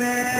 man.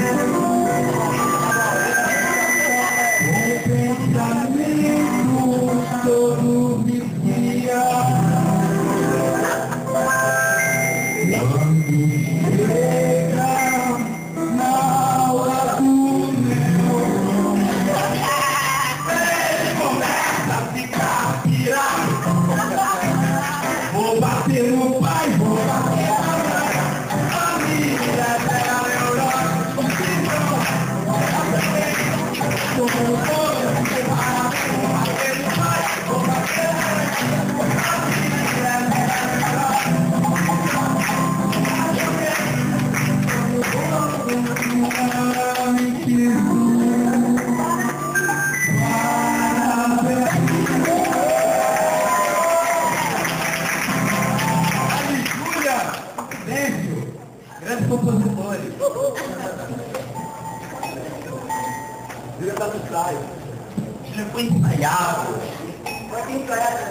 compositores. Vira para o ensaio. Foi ensaiado. Foi ensaiado.